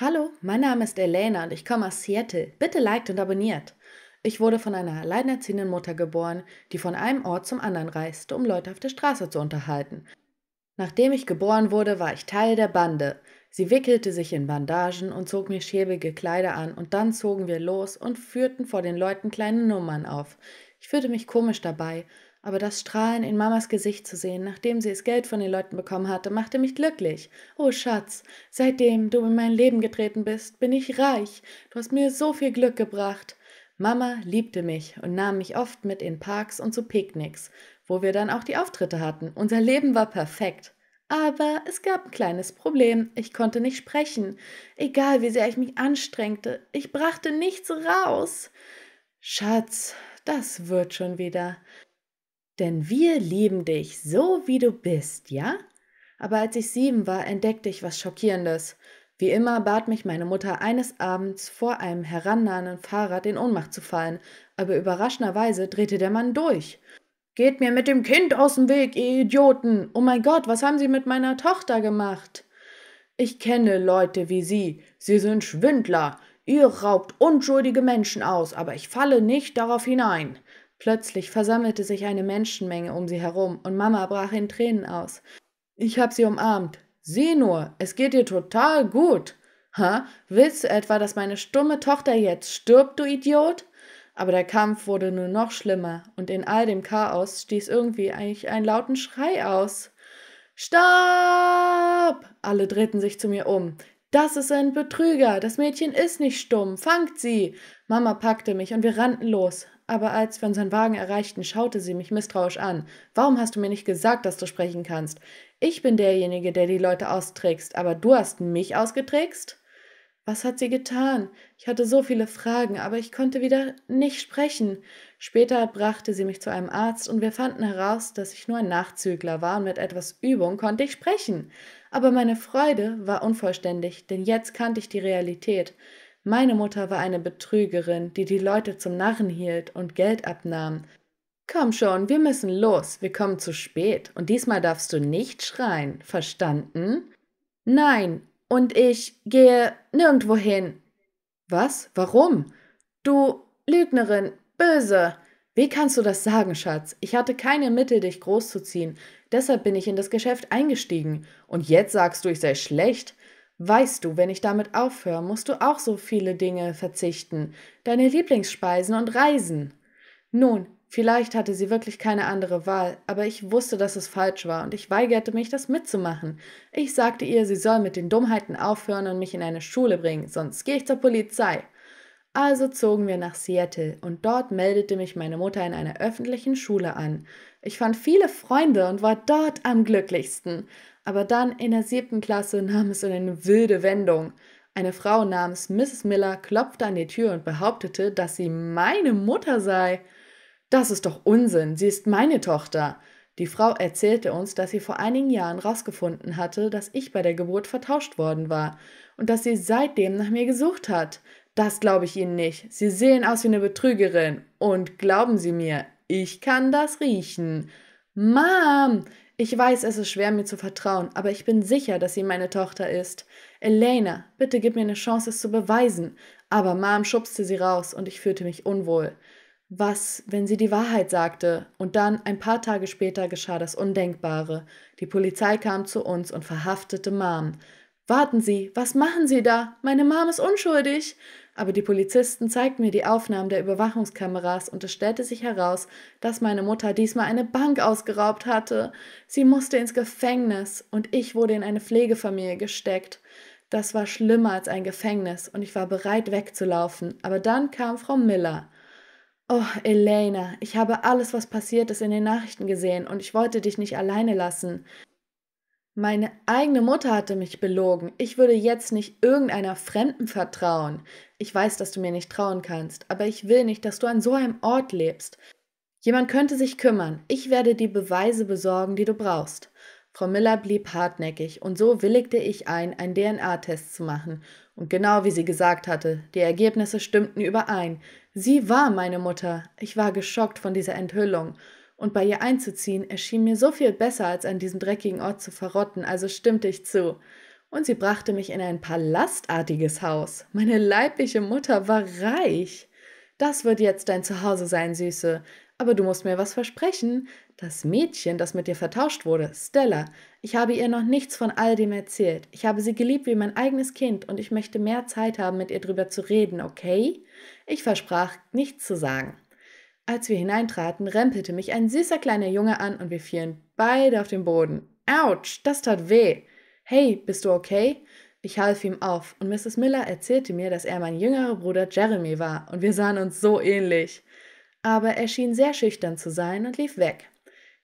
Hallo, mein Name ist Elena und ich komme aus Seattle. Bitte liked und abonniert. Ich wurde von einer alleinerziehenden Mutter geboren, die von einem Ort zum anderen reiste, um Leute auf der Straße zu unterhalten. Nachdem ich geboren wurde, war ich Teil der Bande. Sie wickelte sich in Bandagen und zog mir schäbige Kleider an, und dann zogen wir los und führten vor den Leuten kleine Nummern auf. Ich fühlte mich komisch dabei, aber das Strahlen in Mamas Gesicht zu sehen, nachdem sie das Geld von den Leuten bekommen hatte, machte mich glücklich. Oh Schatz, seitdem du in mein Leben getreten bist, bin ich reich. Du hast mir so viel Glück gebracht. Mama liebte mich und nahm mich oft mit in Parks und zu Picknicks, wo wir dann auch die Auftritte hatten. Unser Leben war perfekt. Aber es gab ein kleines Problem. Ich konnte nicht sprechen. Egal wie sehr ich mich anstrengte, ich brachte nichts raus. Schatz, das wird schon wieder. Denn wir lieben dich so, wie du bist, ja? Aber als ich sieben war, entdeckte ich was Schockierendes. Wie immer bat mich meine Mutter eines Abends vor einem herannahenden Fahrrad in Ohnmacht zu fallen, aber überraschenderweise drehte der Mann durch. Geht mir mit dem Kind aus dem Weg, ihr Idioten! Oh mein Gott, was haben Sie mit meiner Tochter gemacht? Ich kenne Leute wie Sie. Sie sind Schwindler. Ihr raubt unschuldige Menschen aus, aber ich falle nicht darauf hinein. Plötzlich versammelte sich eine Menschenmenge um sie herum und Mama brach in Tränen aus. Ich hab sie umarmt. Sieh nur, es geht dir total gut. Ha? Willst du etwa, dass meine stumme Tochter jetzt stirbt, du Idiot? Aber der Kampf wurde nur noch schlimmer und in all dem Chaos stieß irgendwie eigentlich einen lauten Schrei aus. Stopp! Alle drehten sich zu mir um. Das ist ein Betrüger. Das Mädchen ist nicht stumm. Fangt sie! Mama packte mich und wir rannten los aber als wir unseren Wagen erreichten, schaute sie mich misstrauisch an. Warum hast du mir nicht gesagt, dass du sprechen kannst? Ich bin derjenige, der die Leute austrickst, aber du hast mich ausgetrickst? Was hat sie getan? Ich hatte so viele Fragen, aber ich konnte wieder nicht sprechen. Später brachte sie mich zu einem Arzt und wir fanden heraus, dass ich nur ein Nachzügler war und mit etwas Übung konnte ich sprechen. Aber meine Freude war unvollständig, denn jetzt kannte ich die Realität. Meine Mutter war eine Betrügerin, die die Leute zum Narren hielt und Geld abnahm. Komm schon, wir müssen los, wir kommen zu spät, und diesmal darfst du nicht schreien, verstanden? Nein, und ich gehe nirgendwo hin. Was? Warum? Du Lügnerin, böse. Wie kannst du das sagen, Schatz? Ich hatte keine Mittel, dich großzuziehen. Deshalb bin ich in das Geschäft eingestiegen. Und jetzt sagst du, ich sei schlecht. Weißt du, wenn ich damit aufhöre, musst du auch so viele Dinge verzichten, deine Lieblingsspeisen und Reisen. Nun, vielleicht hatte sie wirklich keine andere Wahl, aber ich wusste, dass es falsch war, und ich weigerte mich, das mitzumachen. Ich sagte ihr, sie soll mit den Dummheiten aufhören und mich in eine Schule bringen, sonst gehe ich zur Polizei. Also zogen wir nach Seattle, und dort meldete mich meine Mutter in einer öffentlichen Schule an. Ich fand viele Freunde und war dort am glücklichsten. Aber dann in der siebten Klasse nahm es eine wilde Wendung. Eine Frau namens Mrs. Miller klopfte an die Tür und behauptete, dass sie meine Mutter sei. Das ist doch Unsinn, sie ist meine Tochter. Die Frau erzählte uns, dass sie vor einigen Jahren herausgefunden hatte, dass ich bei der Geburt vertauscht worden war und dass sie seitdem nach mir gesucht hat. Das glaube ich Ihnen nicht. Sie sehen aus wie eine Betrügerin. Und glauben Sie mir, ich kann das riechen. Mom, ich weiß, es ist schwer, mir zu vertrauen, aber ich bin sicher, dass sie meine Tochter ist. Elena, bitte gib mir eine Chance, es zu beweisen. Aber Mom schubste sie raus und ich fühlte mich unwohl. Was, wenn sie die Wahrheit sagte? Und dann, ein paar Tage später, geschah das Undenkbare. Die Polizei kam zu uns und verhaftete Mom. Warten Sie, was machen Sie da? Meine Mom ist unschuldig aber die Polizisten zeigten mir die Aufnahmen der Überwachungskameras und es stellte sich heraus, dass meine Mutter diesmal eine Bank ausgeraubt hatte. Sie musste ins Gefängnis und ich wurde in eine Pflegefamilie gesteckt. Das war schlimmer als ein Gefängnis und ich war bereit wegzulaufen, aber dann kam Frau Miller. Oh, Elena, ich habe alles, was passiert ist, in den Nachrichten gesehen und ich wollte dich nicht alleine lassen. Meine eigene Mutter hatte mich belogen. Ich würde jetzt nicht irgendeiner Fremden vertrauen. Ich weiß, dass du mir nicht trauen kannst, aber ich will nicht, dass du an so einem Ort lebst. Jemand könnte sich kümmern. Ich werde die Beweise besorgen, die du brauchst. Frau Miller blieb hartnäckig, und so willigte ich ein, einen DNA-Test zu machen. Und genau wie sie gesagt hatte, die Ergebnisse stimmten überein. Sie war meine Mutter. Ich war geschockt von dieser Enthüllung und bei ihr einzuziehen erschien mir so viel besser, als an diesem dreckigen Ort zu verrotten, also stimmte ich zu. und sie brachte mich in ein palastartiges Haus. Meine leibliche Mutter war reich. Das wird jetzt dein Zuhause sein, Süße. Aber du musst mir was versprechen. Das Mädchen, das mit dir vertauscht wurde, Stella, ich habe ihr noch nichts von all dem erzählt. Ich habe sie geliebt wie mein eigenes Kind und ich möchte mehr Zeit haben, mit ihr drüber zu reden, okay? Ich versprach, nichts zu sagen. Als wir hineintraten, rempelte mich ein süßer kleiner Junge an und wir fielen beide auf den Boden. Autsch, das tat weh. Hey, bist du okay? Ich half ihm auf und Mrs. Miller erzählte mir, dass er mein jüngerer Bruder Jeremy war und wir sahen uns so ähnlich. Aber er schien sehr schüchtern zu sein und lief weg.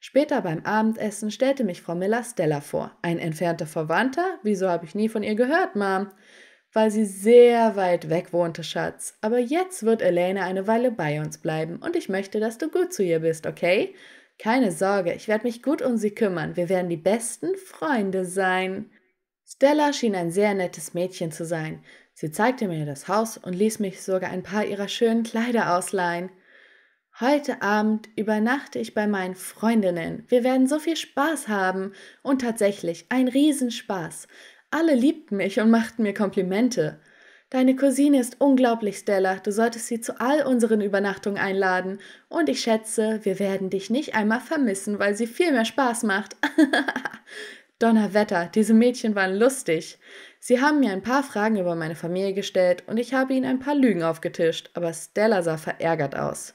Später beim Abendessen stellte mich Frau Miller Stella vor. Ein entfernter Verwandter? Wieso habe ich nie von ihr gehört, Mom? Weil sie sehr weit weg wohnte, Schatz. Aber jetzt wird Elena eine Weile bei uns bleiben und ich möchte, dass du gut zu ihr bist, okay? Keine Sorge, ich werde mich gut um sie kümmern. Wir werden die besten Freunde sein. Stella schien ein sehr nettes Mädchen zu sein. Sie zeigte mir das Haus und ließ mich sogar ein paar ihrer schönen Kleider ausleihen. Heute Abend übernachte ich bei meinen Freundinnen. Wir werden so viel Spaß haben. Und tatsächlich, ein Riesenspaß. Alle liebten mich und machten mir Komplimente. Deine Cousine ist unglaublich, Stella. Du solltest sie zu all unseren Übernachtungen einladen. Und ich schätze, wir werden dich nicht einmal vermissen, weil sie viel mehr Spaß macht. Donnerwetter, diese Mädchen waren lustig. Sie haben mir ein paar Fragen über meine Familie gestellt und ich habe ihnen ein paar Lügen aufgetischt, aber Stella sah verärgert aus.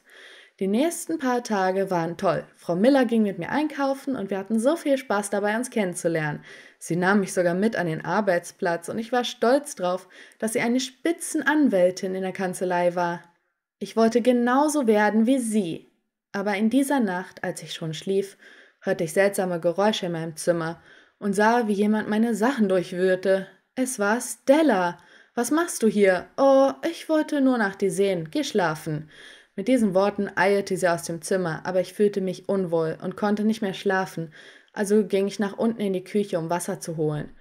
Die nächsten paar Tage waren toll. Frau Miller ging mit mir einkaufen und wir hatten so viel Spaß dabei, uns kennenzulernen. Sie nahm mich sogar mit an den Arbeitsplatz und ich war stolz drauf, dass sie eine Spitzenanwältin in der Kanzlei war. Ich wollte genauso werden wie sie. Aber in dieser Nacht, als ich schon schlief, hörte ich seltsame Geräusche in meinem Zimmer und sah, wie jemand meine Sachen durchwühlte. Es war Stella. Was machst du hier? Oh, ich wollte nur nach dir sehen. Geh schlafen. Mit diesen Worten eilte sie aus dem Zimmer, aber ich fühlte mich unwohl und konnte nicht mehr schlafen, also ging ich nach unten in die Küche, um Wasser zu holen.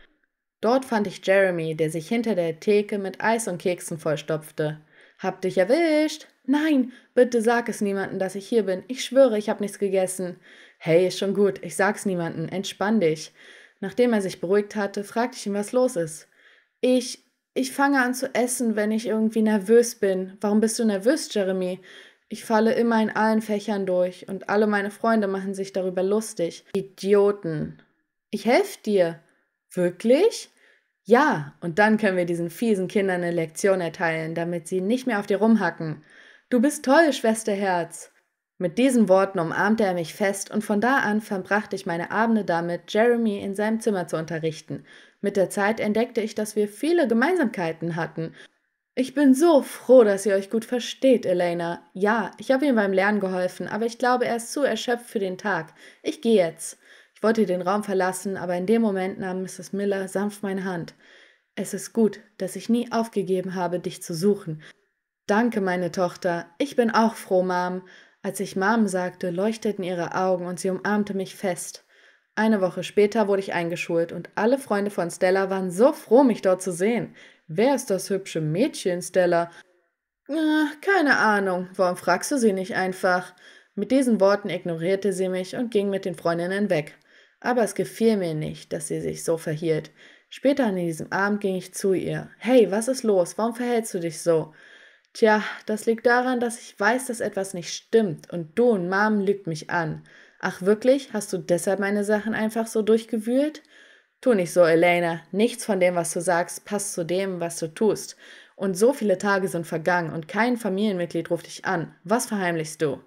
Dort fand ich Jeremy, der sich hinter der Theke mit Eis und Keksen vollstopfte. Hab dich erwischt? Nein, bitte sag es niemandem, dass ich hier bin. Ich schwöre, ich hab nichts gegessen. Hey, ist schon gut, ich sag's niemandem. Entspann dich. Nachdem er sich beruhigt hatte, fragte ich ihn, was los ist. Ich, ich fange an zu essen, wenn ich irgendwie nervös bin. Warum bist du nervös, Jeremy? Ich falle immer in allen Fächern durch und alle meine Freunde machen sich darüber lustig. Idioten. Ich helfe dir. Wirklich? Ja, und dann können wir diesen fiesen Kindern eine Lektion erteilen, damit sie nicht mehr auf dir rumhacken. Du bist toll, Schwesterherz. Mit diesen Worten umarmte er mich fest und von da an verbrachte ich meine Abende damit, Jeremy in seinem Zimmer zu unterrichten. Mit der Zeit entdeckte ich, dass wir viele Gemeinsamkeiten hatten ich bin so froh, dass ihr euch gut versteht, Elena. Ja, ich habe ihm beim Lernen geholfen, aber ich glaube, er ist zu erschöpft für den Tag. Ich gehe jetzt. Ich wollte den Raum verlassen, aber in dem Moment nahm Mrs. Miller sanft meine Hand. Es ist gut, dass ich nie aufgegeben habe, dich zu suchen. Danke, meine Tochter. Ich bin auch froh, Mom. Als ich Mom sagte, leuchteten ihre Augen und sie umarmte mich fest. Eine Woche später wurde ich eingeschult und alle Freunde von Stella waren so froh, mich dort zu sehen. Wer ist das hübsche Mädchen, Stella? Ach, keine Ahnung. Warum fragst du sie nicht einfach? Mit diesen Worten ignorierte sie mich und ging mit den Freundinnen weg. Aber es gefiel mir nicht, dass sie sich so verhielt. Später an diesem Abend ging ich zu ihr. Hey, was ist los? Warum verhältst du dich so? Tja, das liegt daran, dass ich weiß, dass etwas nicht stimmt und du und Mom lügt mich an. Ach wirklich? Hast du deshalb meine Sachen einfach so durchgewühlt? Tu nicht so, Elena. Nichts von dem, was du sagst, passt zu dem, was du tust. Und so viele Tage sind vergangen und kein Familienmitglied ruft dich an. Was verheimlichst du?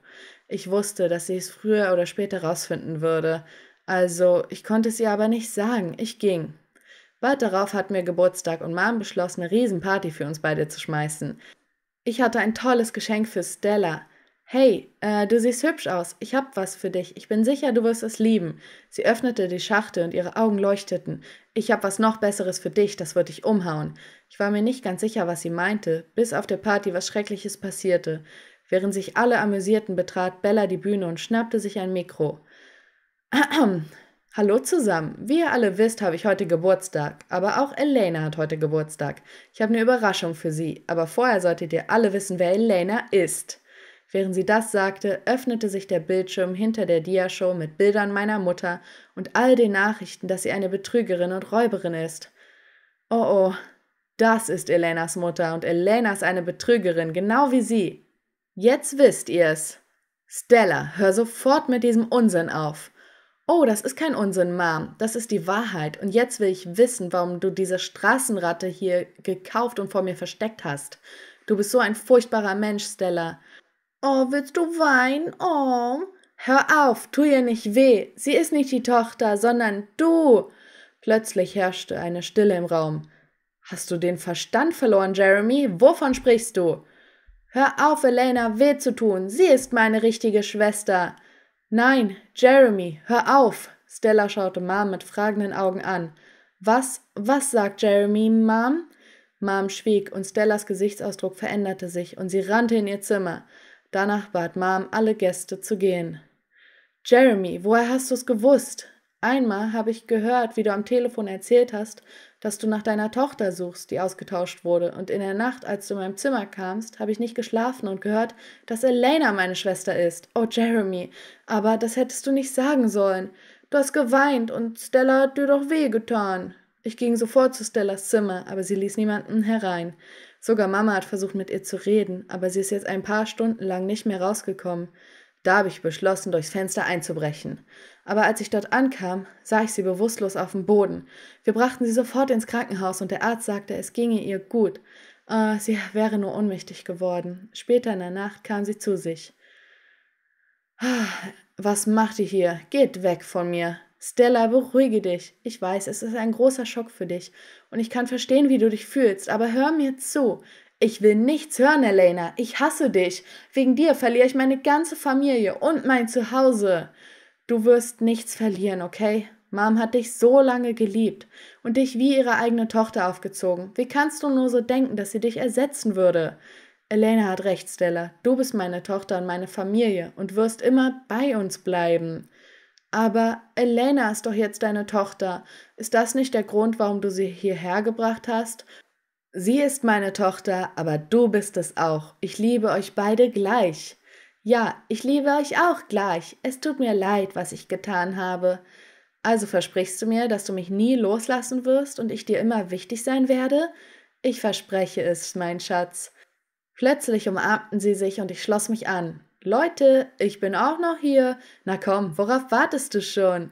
Ich wusste, dass sie es früher oder später rausfinden würde. Also, ich konnte es ihr aber nicht sagen. Ich ging. Bald darauf hatten wir Geburtstag und Mom beschloss, eine Riesenparty für uns beide zu schmeißen. Ich hatte ein tolles Geschenk für Stella. Hey, äh, du siehst hübsch aus. Ich hab was für dich. Ich bin sicher, du wirst es lieben. Sie öffnete die Schachtel und ihre Augen leuchteten. Ich hab was noch Besseres für dich, das wird dich umhauen. Ich war mir nicht ganz sicher, was sie meinte, bis auf der Party was Schreckliches passierte. Während sich alle amüsierten, betrat Bella die Bühne und schnappte sich ein Mikro. Hallo zusammen. Wie ihr alle wisst, habe ich heute Geburtstag. Aber auch Elena hat heute Geburtstag. Ich habe eine Überraschung für sie. Aber vorher solltet ihr alle wissen, wer Elena ist. Während sie das sagte, öffnete sich der Bildschirm hinter der Diashow mit Bildern meiner Mutter und all den Nachrichten, dass sie eine Betrügerin und Räuberin ist. Oh oh, das ist Elenas Mutter und Elena ist eine Betrügerin, genau wie sie. Jetzt wisst ihr's. Stella, hör sofort mit diesem Unsinn auf. Oh, das ist kein Unsinn, Mom. Das ist die Wahrheit. Und jetzt will ich wissen, warum du diese Straßenratte hier gekauft und vor mir versteckt hast. Du bist so ein furchtbarer Mensch, Stella. Oh, willst du weinen? Oh. Hör auf, tu ihr nicht weh. Sie ist nicht die Tochter, sondern du. Plötzlich herrschte eine Stille im Raum. Hast du den Verstand verloren, Jeremy? Wovon sprichst du? Hör auf, Elena weh zu tun. Sie ist meine richtige Schwester. Nein, Jeremy, hör auf! Stella schaute Mom mit fragenden Augen an. Was, was sagt Jeremy, Mom? Mom schwieg und Stellas Gesichtsausdruck veränderte sich und sie rannte in ihr Zimmer. Danach bat Mom alle Gäste zu gehen. Jeremy, woher hast du's gewusst? Einmal habe ich gehört, wie du am Telefon erzählt hast, dass du nach deiner Tochter suchst, die ausgetauscht wurde, und in der Nacht, als du in mein Zimmer kamst, habe ich nicht geschlafen und gehört, dass Elena meine Schwester ist. Oh, Jeremy, aber das hättest du nicht sagen sollen. Du hast geweint und Stella hat dir doch wehgetan. Ich ging sofort zu Stellas Zimmer, aber sie ließ niemanden herein. Sogar Mama hat versucht, mit ihr zu reden, aber sie ist jetzt ein paar Stunden lang nicht mehr rausgekommen. Da habe ich beschlossen, durchs Fenster einzubrechen. Aber als ich dort ankam, sah ich sie bewusstlos auf dem Boden. Wir brachten sie sofort ins Krankenhaus und der Arzt sagte, es ginge ihr gut. Äh, sie wäre nur ohnmächtig geworden. Später in der Nacht kam sie zu sich. Was macht ihr hier? Geht weg von mir. Stella, beruhige dich. Ich weiß, es ist ein großer Schock für dich und ich kann verstehen, wie du dich fühlst, aber hör mir zu. Ich will nichts hören, Elena. Ich hasse dich. Wegen dir verliere ich meine ganze Familie und mein Zuhause. Du wirst nichts verlieren, okay? Mom hat dich so lange geliebt und dich wie ihre eigene Tochter aufgezogen. Wie kannst du nur so denken, dass sie dich ersetzen würde? Elena hat recht, Stella. Du bist meine Tochter und meine Familie und wirst immer bei uns bleiben. Aber Elena ist doch jetzt deine Tochter. Ist das nicht der Grund, warum du sie hierher gebracht hast? Sie ist meine Tochter, aber du bist es auch. Ich liebe euch beide gleich. Ja, ich liebe euch auch gleich. Es tut mir leid, was ich getan habe. Also versprichst du mir, dass du mich nie loslassen wirst und ich dir immer wichtig sein werde? Ich verspreche es, mein Schatz. Plötzlich umarmten sie sich und ich schloss mich an. Leute, ich bin auch noch hier. Na komm, worauf wartest du schon?